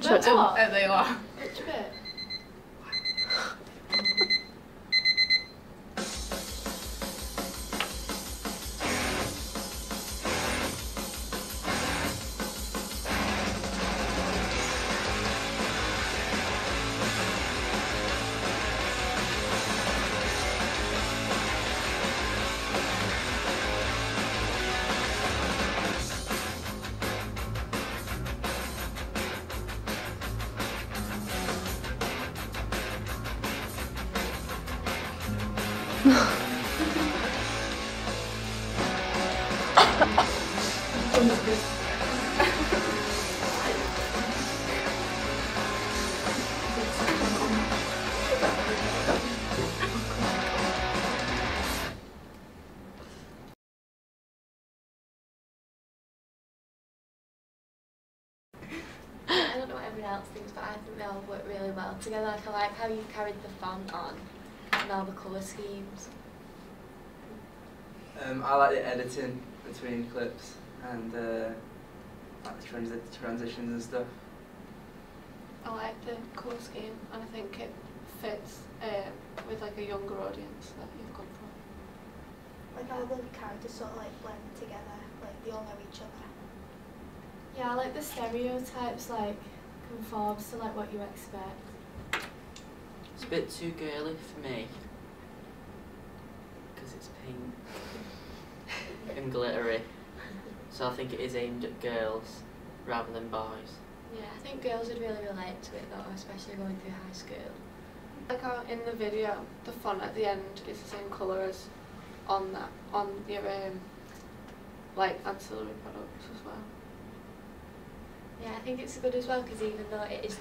Chucked They're in. not. There they are. Which bit? I don't know what everyone else thinks, but I think they all work really well together. Like, I like how you've carried the font on and all the colour schemes. Um, I like the editing between clips and uh, like the transi- transitions and stuff. I like the colour scheme and I think it fits um, with like a younger audience that you've gone for. Like all the characters sort of like blend together, like they all know each other. Yeah, I like the stereotypes, like, conforms to like what you expect. It's a bit too girly for me. Because it's pink and glittery. So I think it is aimed at girls rather than boys. Yeah, I think girls would really relate to it though, especially going through high school. Like how in the video, the font at the end is the same colour as on that on your um, like ancillary products as well. Yeah, I think it's good as well because even though it is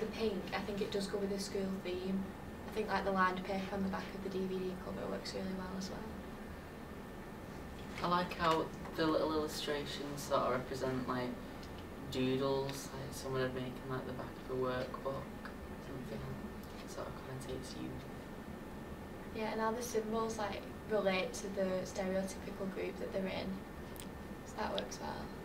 the pink, I think it does go with the school theme. I think like the lined paper on the back of the DVD cover works really well as well. I like how the little illustrations sort of represent like doodles, like someone had making like the back of a workbook, something that sort of connotates you. Yeah, and all the symbols like relate to the stereotypical group that they're in. So that works well.